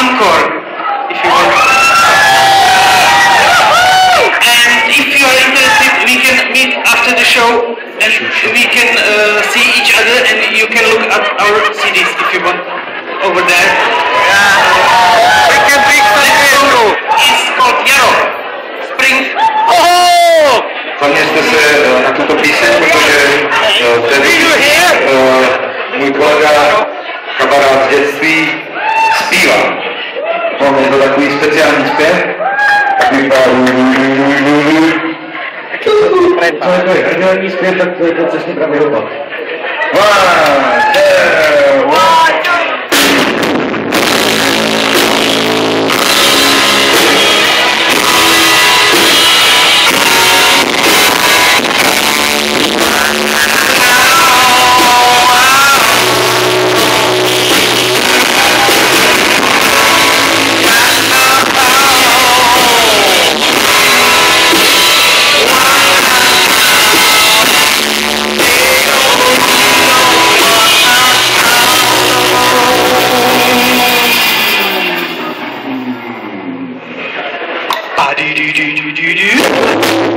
encore, if you want. And if you are interested, we can meet after the show and we can uh, see each other and you can look at our CDs if you want over there. Speciální zpěv, to je to hrdání zpěv, tak to je to přesně pravý opak. One. do do.